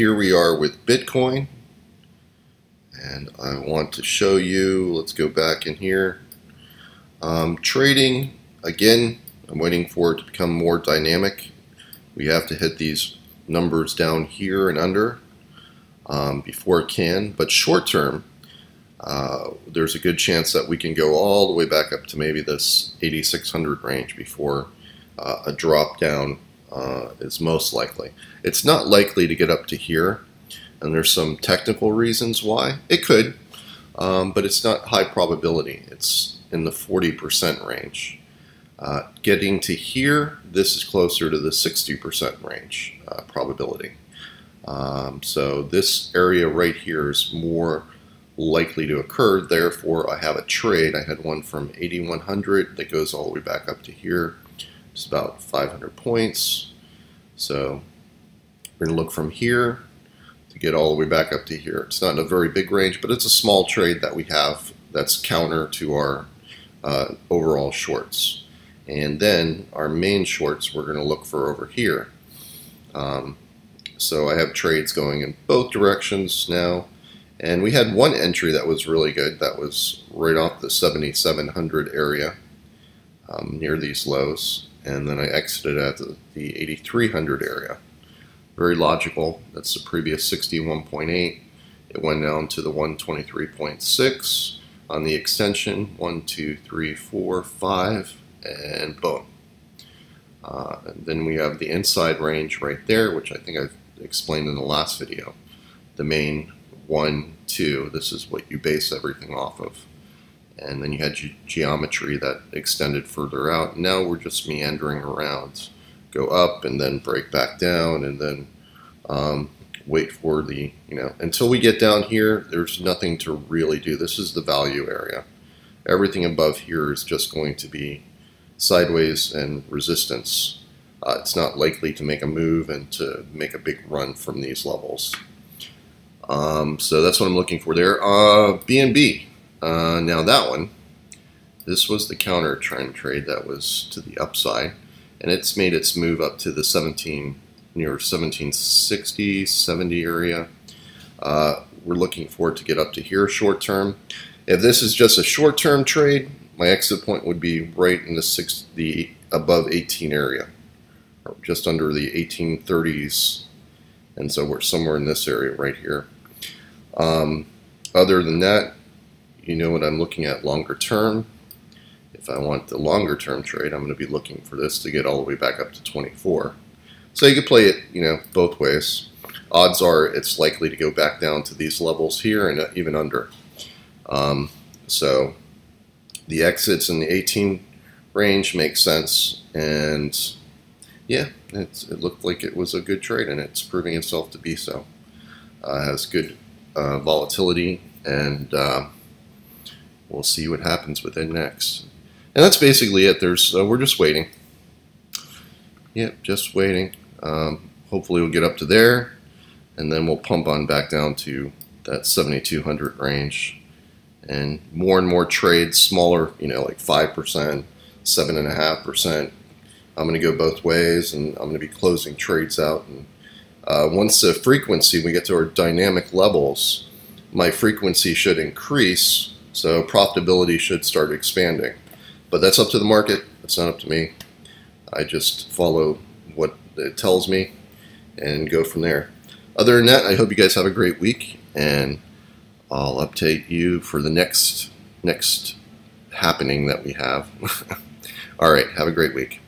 here we are with Bitcoin. And I want to show you, let's go back in here. Um, trading, again, I'm waiting for it to become more dynamic. We have to hit these numbers down here and under um, before it can. But short term, uh, there's a good chance that we can go all the way back up to maybe this 8600 range before uh, a drop down uh, is most likely. It's not likely to get up to here, and there's some technical reasons why. It could, um, but it's not high probability. It's in the 40% range. Uh, getting to here, this is closer to the 60% range uh, probability. Um, so this area right here is more likely to occur. Therefore, I have a trade. I had one from 8100 that goes all the way back up to here. It's about 500 points. So we're going to look from here to get all the way back up to here. It's not in a very big range, but it's a small trade that we have that's counter to our uh, overall shorts. And then our main shorts we're going to look for over here. Um, so I have trades going in both directions now. And we had one entry that was really good. That was right off the 7700 area um, near these lows. And then I exited at the, the 8300 area. Very logical. That's the previous 61.8. It went down to the 123.6 on the extension. One, two, three, four, five, and boom. Uh, and then we have the inside range right there, which I think I've explained in the last video. The main one, two, this is what you base everything off of. And then you had ge geometry that extended further out. Now we're just meandering around. Go up and then break back down and then um, wait for the, you know, until we get down here, there's nothing to really do. This is the value area. Everything above here is just going to be sideways and resistance. Uh, it's not likely to make a move and to make a big run from these levels. Um, so that's what I'm looking for there. Uh, BNB. Uh, now that one, this was the counter trend trade that was to the upside, and it's made its move up to the 17 near 1760, 70 area. Uh, we're looking for it to get up to here short term. If this is just a short term trade, my exit point would be right in the six, the above 18 area, or just under the 1830s, and so we're somewhere in this area right here. Um, other than that, you know what I'm looking at longer term. If I want the longer term trade, I'm going to be looking for this to get all the way back up to 24. So you could play it, you know, both ways. Odds are it's likely to go back down to these levels here and even under. Um, so the exits in the 18 range make sense, and yeah, it looked like it was a good trade, and it's proving itself to be so. Uh, has good uh, volatility, and uh, we'll see what happens with it next. And that's basically it. There's uh, we're just waiting. Yep, just waiting. Um, hopefully we'll get up to there, and then we'll pump on back down to that 7,200 range. And more and more trades, smaller, you know, like 5%, 7.5%. I'm going to go both ways, and I'm going to be closing trades out. And uh, once the frequency, we get to our dynamic levels, my frequency should increase, so profitability should start expanding. But that's up to the market. It's not up to me. I just follow what it tells me and go from there. Other than that, I hope you guys have a great week, and I'll update you for the next next happening that we have. All right, have a great week.